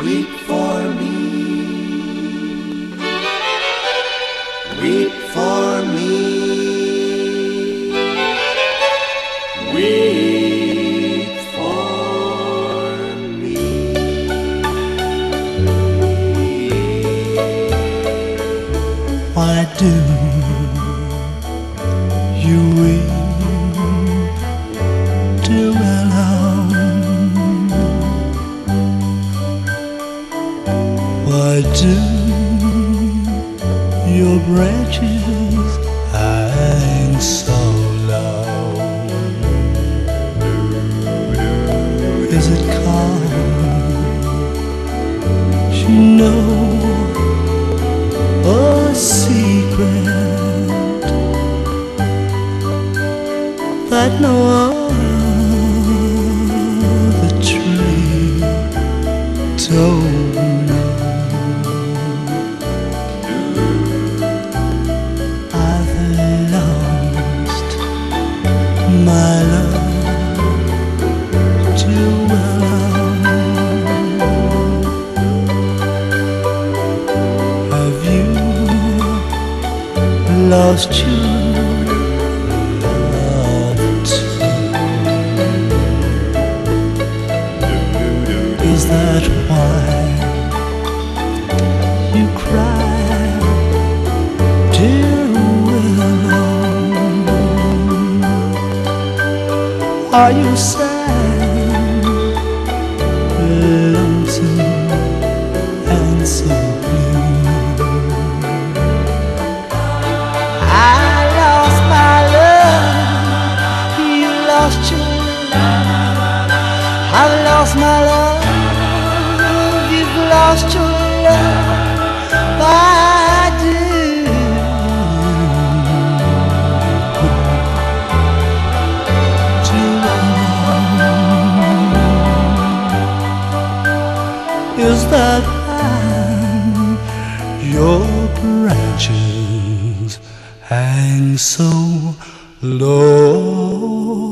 Weep for me. Weep for me. Weep for me. Why do you weep, Do your branches hang so low? Is it cause you know? a secret that no other my love to alone. Have you lost your love too? Is that why Are you sad, lonesome, and so blue? I lost my love, you lost your love. I've lost my love, you've lost your love. Is that why your branches hang so low?